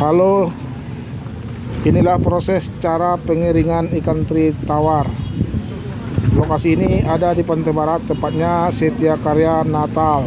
Halo. Inilah proses cara pengiringan ikan teri tawar. Lokasi ini ada di Pantai Barat Tepatnya Setia Karya Natal.